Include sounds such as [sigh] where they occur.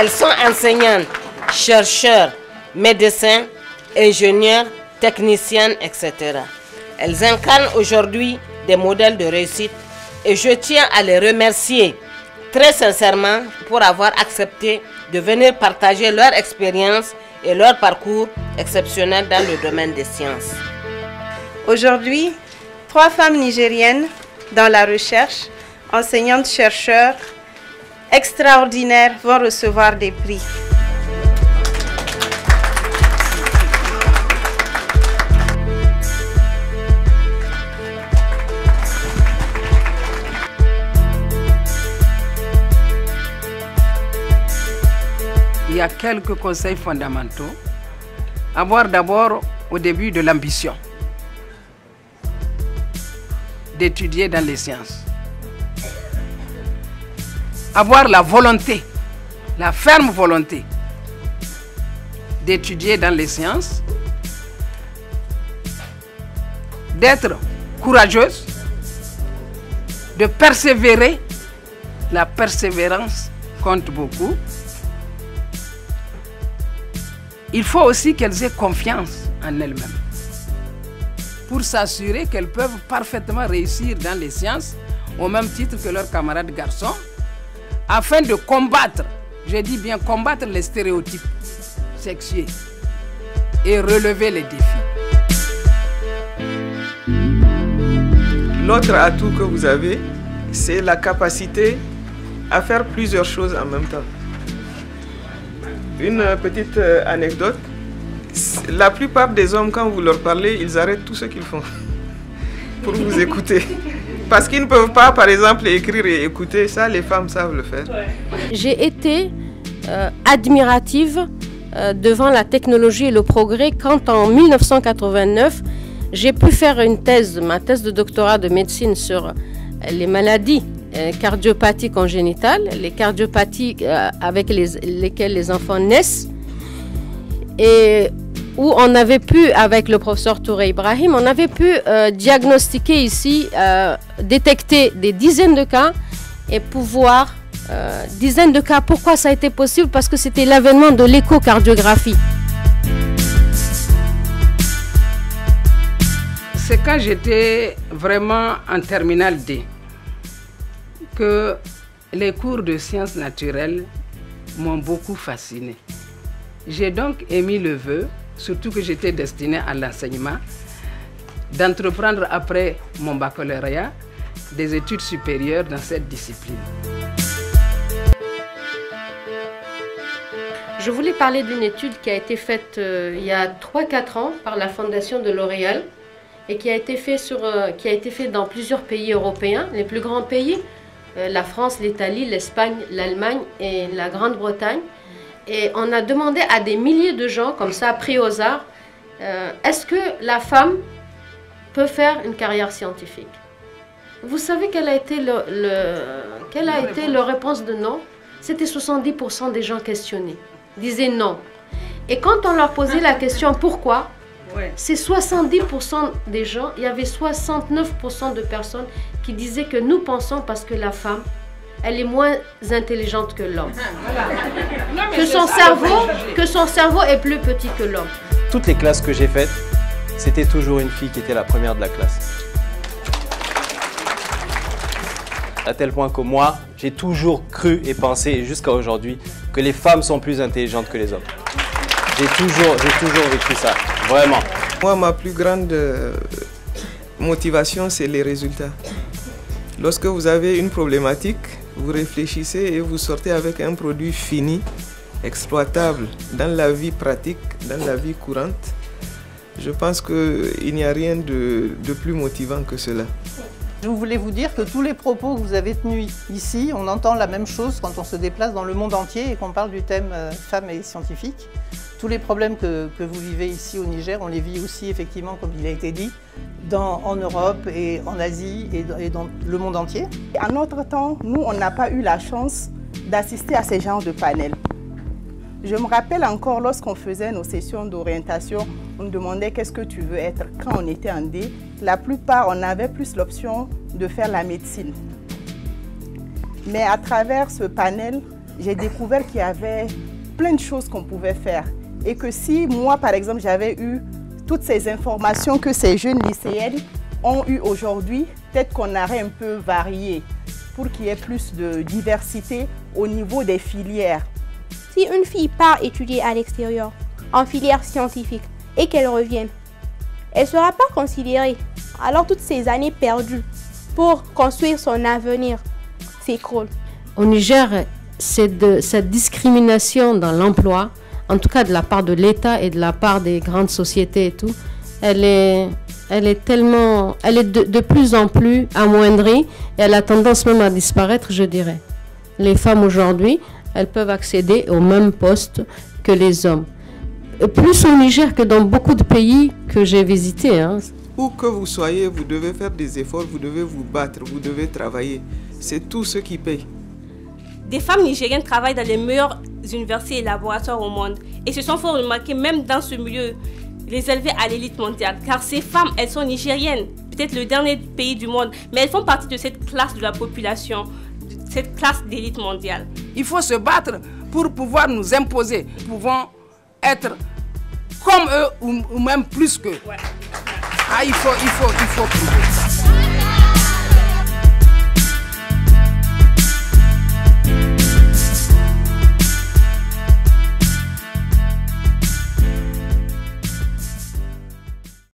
Elles sont enseignantes, chercheurs, médecins, ingénieurs, techniciennes, etc. Elles incarnent aujourd'hui des modèles de réussite et je tiens à les remercier très sincèrement pour avoir accepté de venir partager leur expérience et leur parcours exceptionnel dans le domaine des sciences. Aujourd'hui, trois femmes nigériennes dans la recherche, enseignantes-chercheurs, extraordinaires vont recevoir des prix. Il y a quelques conseils fondamentaux. Avoir d'abord au début de l'ambition d'étudier dans les sciences. Avoir la volonté, la ferme volonté d'étudier dans les sciences, d'être courageuse, de persévérer. La persévérance compte beaucoup. Il faut aussi qu'elles aient confiance en elles-mêmes pour s'assurer qu'elles peuvent parfaitement réussir dans les sciences au même titre que leurs camarades garçons afin de combattre, je dis bien combattre les stéréotypes sexués et relever les défis. L'autre atout que vous avez, c'est la capacité à faire plusieurs choses en même temps. Une petite euh, anecdote. La plupart des hommes, quand vous leur parlez, ils arrêtent tout ce qu'ils font [laughs] pour vous écouter. [laughs] Parce qu'ils ne peuvent pas, par exemple, écrire et écouter. Ça, les femmes savent le faire. J'ai été euh, admirative euh, devant la technologie et le progrès quand en 1989, j'ai pu faire une thèse, ma thèse de doctorat de médecine sur les maladies euh, cardiopathies congénitales, les cardiopathies euh, avec les, lesquelles les enfants naissent, et où on avait pu, avec le professeur Touré Ibrahim, on avait pu euh, diagnostiquer ici, détecter des dizaines de cas et pouvoir, dizaines de cas, pourquoi ça a été possible? Parce que c'était l'avènement de l'échocardiographie. C'est quand j'étais vraiment en terminale D que les cours de sciences naturelles m'ont beaucoup fasciné. J'ai donc émis le vœu, surtout que j'étais destinée à l'enseignement, d'entreprendre après mon baccalauréat des études supérieures dans cette discipline. Je voulais parler d'une étude qui a été faite euh, il y a 3-4 ans par la Fondation de L'Oréal et qui a été faite euh, dans plusieurs pays européens, les plus grands pays, euh, la France, l'Italie, l'Espagne, l'Allemagne et la Grande-Bretagne. Et on a demandé à des milliers de gens, comme ça, pris au hasard, euh, est-ce que la femme peut faire une carrière scientifique? Vous savez quelle a été, le, quelle a été leur réponse de non? C'était 70% des gens questionnés disaient non. Et quand on leur posait la question pourquoi, c'est 70% des gens, il y avait 69% de personnes qui disaient que nous pensons parce que la femme, elle est moins intelligente que l'homme. Que son cerveau, que son cerveau est plus petit que l'homme. Toutes les classes que j'ai faites, c'était toujours une fille qui était la première de la classe. À tel point que moi, j'ai toujours cru et pensé, jusqu'à aujourd'hui, que les femmes sont plus intelligentes que les hommes. J'ai toujours, j'ai toujours vécu ça, vraiment. Moi, ma plus grande euh, motivation, c'est les résultats. Lorsque vous avez une problématique, vous réfléchissez et vous sortez avec un produit fini, exploitable dans la vie pratique, dans la vie courante. Je pense qu'il n'y a rien de, plus motivant que cela. Je voulais vous dire que tous les propos que vous avez tenus ici, on entend la même chose quand on se déplace dans le monde entier et qu'on parle du thème euh, femmes et scientifiques. Tous les problèmes que, vous vivez ici au Niger, on les vit aussi effectivement, comme il a été dit, en Europe et en Asie et, et dans le monde entier. À notre temps, nous, on n'a pas eu la chance d'assister à ces genres de panels. Je me rappelle encore lorsqu'on faisait nos sessions d'orientation, on nous demandait qu'est-ce que tu veux être quand on était en D. La plupart, on avait plus l'option de faire la médecine. Mais à travers ce panel, j'ai découvert qu'il y avait plein de choses qu'on pouvait faire. Et que si moi, par exemple, j'avais eu toutes ces informations que ces jeunes lycéennes ont eues aujourd'hui, peut-être qu'on aurait un peu varié pour qu'il y ait plus de diversité au niveau des filières. Si une fille part étudier à l'extérieur, en filière scientifique, et qu'elle revienne, elle ne sera pas considérée. Alors toutes ces années perdues pour construire son avenir s'écroulent. Au Niger, cette, discrimination dans l'emploi, en tout cas de la part de l'État et de la part des grandes sociétés et tout, elle est, elle est tellement, elle est de plus en plus amoindrie et elle a tendance même à disparaître, je dirais. Les femmes aujourd'hui, elles peuvent accéder au même poste que les hommes. Plus au Niger que dans beaucoup de pays que j'ai visités. Hein. Où que vous soyez, vous devez faire des efforts, vous devez vous battre, vous devez travailler. C'est tout ce qui paye. Des femmes nigériennes travaillent dans les meilleures universités et laboratoires au monde et se sont fait remarquer même dans ce milieu, les élever à l'élite mondiale. Car ces femmes, elles sont nigériennes, peut-être le dernier pays du monde, mais elles font partie de cette classe de la population, de cette classe d'élite mondiale. Il faut se battre pour pouvoir nous imposer. Nous pouvons être comme eux ou, même plus qu'eux. Ah, il faut, il faut, il faut prouver.